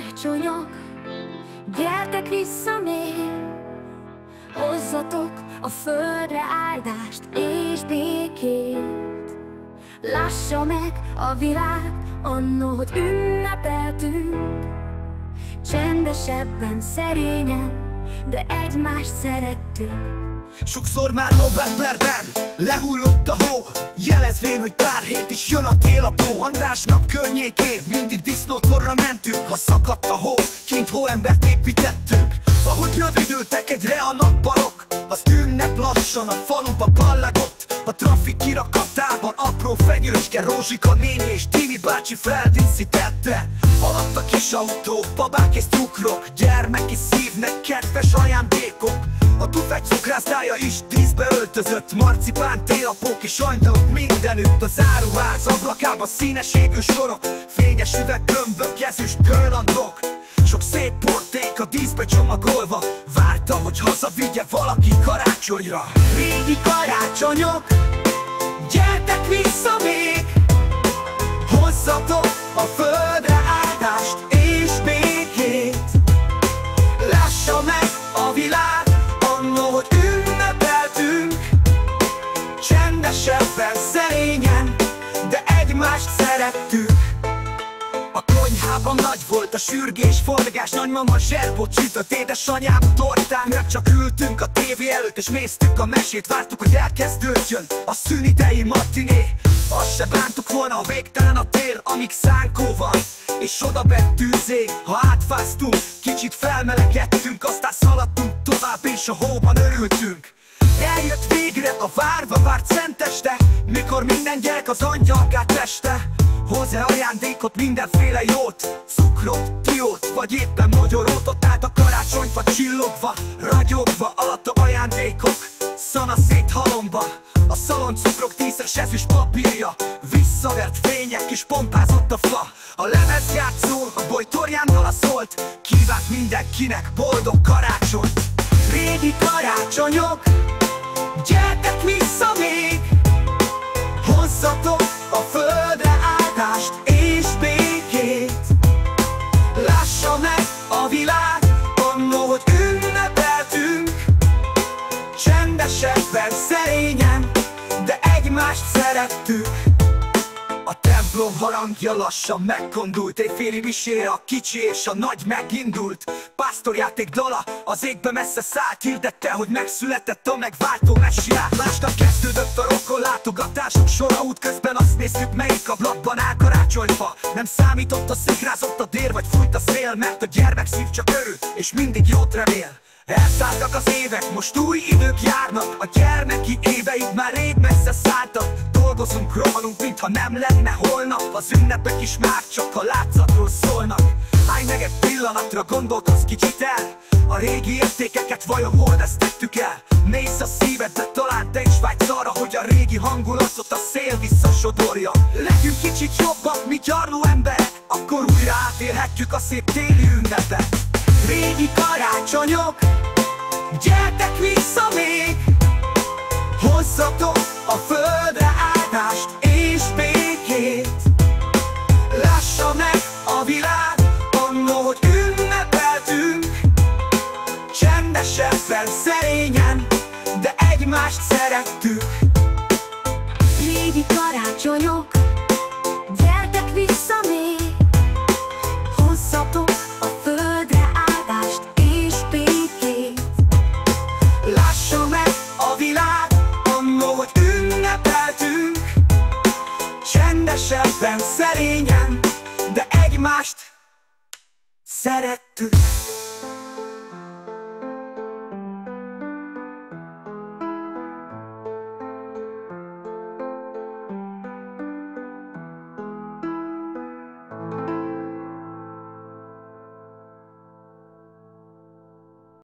karácsonyok, gyertek vissza még, Hozzatok a földre áldást és békét. Lássa meg a világ, annó, hogy ünnepeltünk, Csendesebben, szerényen, de egymást szerettük. Sokszor már novemberben lehullott a hó. Jelezvén, hogy pár hét is jön a tél a pó Andrásnak környékén. Mindig disznótorra mentünk Ha szakadt a hó, kint hóembert építettünk. Ahogy rövidültek egyre a nappalok Az ünnep lassan a faluba ballagott A trafik kirakatában apró fegyőske Rózsika néni és Timi bácsi feldíszítette. Alatt a kis autó, babák és cukrok Gyermeki szívnek kedves ajándékok a tufegy cukrászdája is díszbe öltözött. Marcipán, télapók és angyalok mindenütt Az áruház ablakában színes égő sorok Fényes üveggömbök, ezüst kőlandok. Sok szép porték a díszbe csomagolva. Várta, hogy hazavigye valaki karácsonyra. Régi karácsonyok, gyertek vissza még. Hozzatok a földre szerettük. A konyhában nagy volt a sürgés, forgás Nagymama zserbot sütött, édesanyám tortán. Csak ültünk a tévé előtt és néztük a mesét Vártuk, hogy elkezdődjön a szünidei matiné. Azt se bántuk volna, ha végtelen a tél, amíg szánkó van. És oda betűzé, ha átfáztunk Kicsit felmelegedtünk, aztán szaladtunk tovább és a hóban örültünk. Eljött végre a várva várt szenteste Mikor minden gyerek az angyalkát teste Hozzá ajándékot, mindenféle jót. Cukrot, tiót, vagy éppen magyarót. Ott állt a karácsonyfa csillogva, ragyogva Alatta ajándékok, szana szét halomba A szalon cukrok tízes ezüst papírja. Visszavert fények és pompázott a fa. A lemezjátszó a bojtorjánnal szólt Kívánt mindenkinek boldog karácsonyt. Régi karácsonyok, gyertek vissza még. Hozzatok a földre szerettük a templom harangja lassan megkondult Éjféli misére a kicsi és a nagy megindult. Pásztorjáték dala az égbe messze szállt Hirdette, hogy megszületett a megváltó messiát. Másnap kezdődött a rokon látogatások sora út közben Azt néztük melyik ablakban áll karácsonyfa. Nem számított a szikrázott a dér vagy fújt a szél Mert a gyermek szív csak örül és mindig jót remél. Elszálltak az évek, most új idők járnak A gyermeki éveid már rég szálltak Dolgozunk, rohanunk, mintha nem lenne holnap. Az ünnepek is már csak a látszatról szólnak. Állj meg egy pillanatra, gondolkozz kicsit el. A régi értékeket vajon hol vesztettük el? Mész a szívedbe, talán te is vágysz arra Hogy a régi hangulatot a szél visszasodorja. Legyünk kicsit jobbak, mi gyarló emberek Akkor újra átélhetjük a szép téli ünnepet. Régi karácsonyok, gyertek vissza még. Hozzatok a földre szerettük. Régi karácsonyok, gyertek vissza még. Hozzatok a földre áldást és békét. Lássa meg a világ annó, hogy ünnepeltünk. Csendesebben, szerényen, de egymást szerettük